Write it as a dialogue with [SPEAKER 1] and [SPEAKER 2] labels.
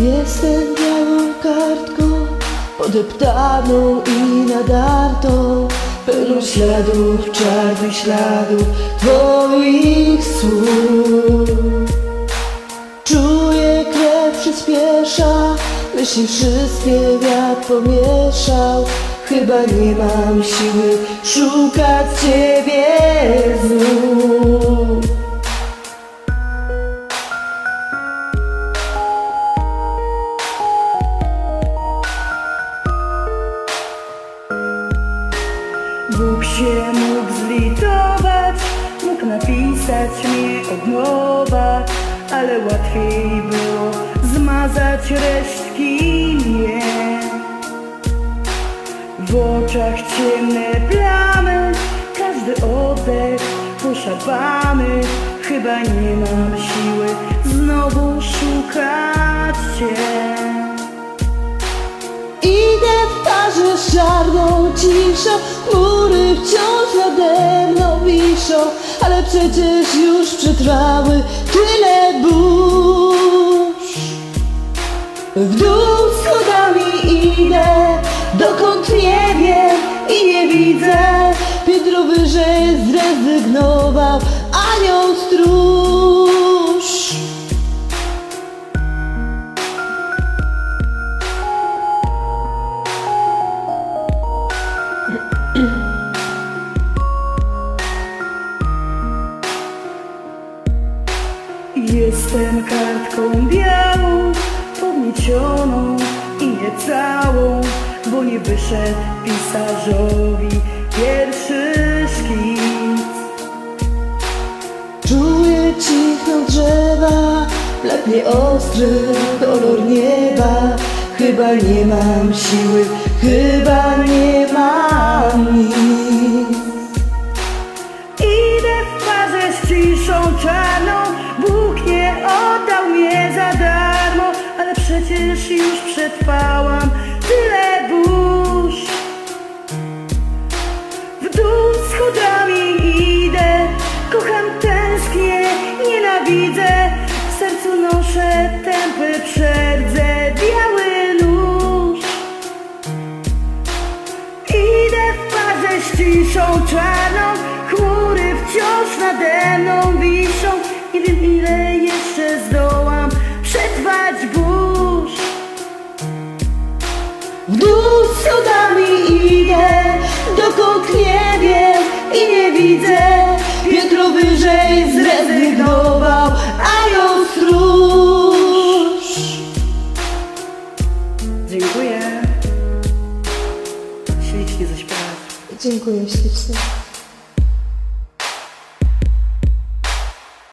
[SPEAKER 1] Jestem białą kartką, podeptaną i nadartą Pełną śladów, czarnych śladów Twoich słów. Czuję krew przyspiesza Myśli wszystkie wiatr pomieszał. Chyba nie mam siły szukać Ciebie znów
[SPEAKER 2] Bóg się mógł zlitować, mógł napisać mnie od nowa, ale łatwiej było zmazać resztki mnie. W oczach ciemne plamy, każdy oddech poszarpany, chyba nie mam siły
[SPEAKER 1] parze z czarną ciszą Chmury wciąż nade mną wiszą Ale przecież już przetrwały tyle burz. W dół schodami idę Dokąd nie wiem i nie widzę. Piętro wyżej zrezygnował Anioł stróż
[SPEAKER 2] Jestem kartką białą, podniesioną i niecałą, bo nie wyszedł pisarzowi pierwszy szkic.
[SPEAKER 1] Czuję cichną drzewa, plepnie ostry kolor nieba. Chyba nie mam siły, chyba nie mam nic.
[SPEAKER 2] Przetrwałam tyle burz. W dół schodami idę, kocham, tęsknię, nienawidzę, w sercu noszę tępy przerdze, biały nóż. Idę w parze z ciszą czarną Chmury wciąż nade mną wiszą Nie wiem ile jeszcze zdołam
[SPEAKER 1] dokąd nie wiem i nie widzę. Pietro wyżej zrezygnował, anioł stróż.
[SPEAKER 2] Dziękuję Ślicznie zaśpiewać
[SPEAKER 1] Dziękuję ślicznie.